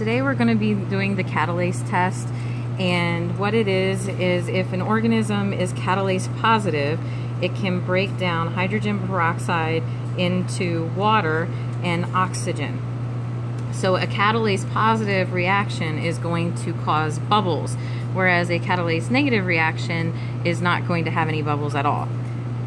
Today we're going to be doing the catalase test and what it is is if an organism is catalase positive it can break down hydrogen peroxide into water and oxygen. So a catalase positive reaction is going to cause bubbles whereas a catalase negative reaction is not going to have any bubbles at all.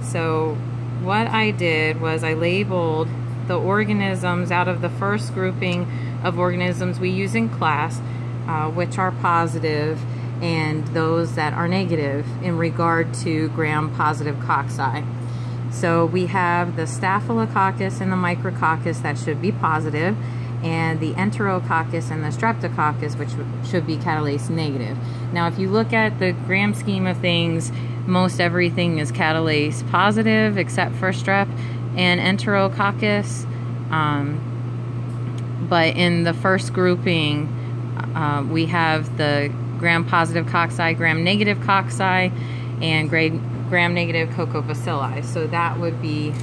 So what I did was I labeled the organisms out of the first grouping of organisms we use in class, uh, which are positive, and those that are negative in regard to gram-positive cocci. So we have the Staphylococcus and the Micrococcus that should be positive, and the Enterococcus and the Streptococcus, which should be catalase negative. Now, if you look at the gram scheme of things, most everything is catalase positive except for strep and Enterococcus. Um, but in the first grouping, uh, we have the gram-positive cocci, gram-negative cocci, and gram-negative coccobacilli. So that would be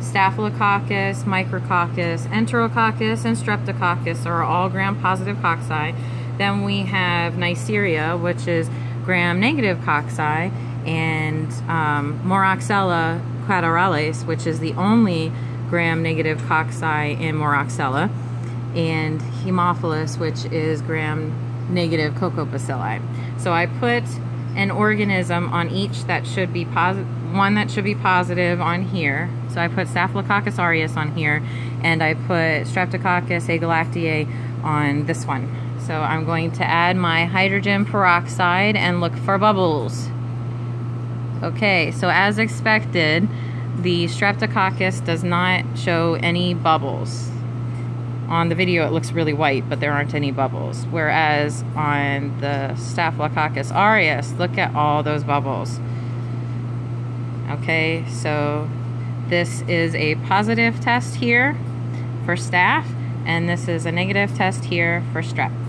Staphylococcus, Micrococcus, Enterococcus, and Streptococcus are all gram-positive cocci. Then we have Neisseria, which is gram-negative cocci, and um, Moraxella catarrhalis, which is the only gram-negative cocci in Moraxella and Haemophilus, which is gram-negative coccobacilli. So I put an organism on each that should be positive, one that should be positive on here. So I put Staphylococcus aureus on here, and I put Streptococcus agalactiae on this one. So I'm going to add my hydrogen peroxide and look for bubbles. Okay, so as expected, the Streptococcus does not show any bubbles. On the video it looks really white, but there aren't any bubbles. Whereas on the Staphylococcus aureus, look at all those bubbles. Okay, so this is a positive test here for staph, and this is a negative test here for strep.